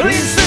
Please